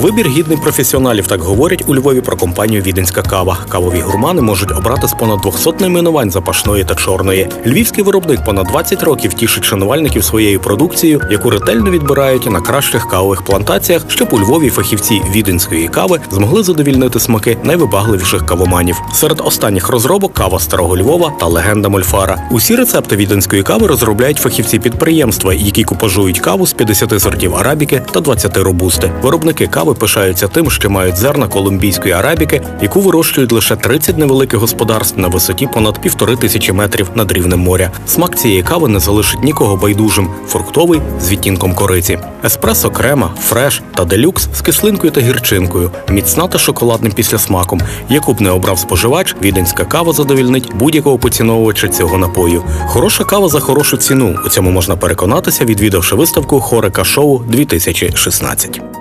Вибір гідний професіоналів, так говорять у Львові про компанію Віденська кава. Кавові гурмани можуть обрати з понад 200 найменувань запашної та чорної. Львівський виробник понад 20 років тішить шанувальників своєю продукцією, яку ретельно відбирають на кращих кавових плантаціях, щоб у Львові фахівці віденської кави змогли задовільнити смаки найвибагливіших кавоманів. Серед останніх розробок кава старого Львова та легенда Мольфара. Усі рецепти віденської кави розробляють фахівці підприємства, які купажують каву з 50 сортів арабіки та 20 робусти. Виробники кави пишаються тим, що мають зерна колумбійської арабіки, яку вирощують лише 30 невеликих господарств на висоті понад півтори тисячі метрів над рівнем моря. Смак цієї кави не залишить нікого байдужим. Фруктовий з відтінком кориці, еспресо, крема, фреш та делюкс з кислинкою та гірчинкою, міцна та шоколадним післясмаком. Яку б не обрав споживач, віденська кава задовільнить будь-якого поціновувача цього напою. Хороша кава за хорошу ціну. У цьому можна переконатися, відвідавши виставку Хорика Шоу 2016.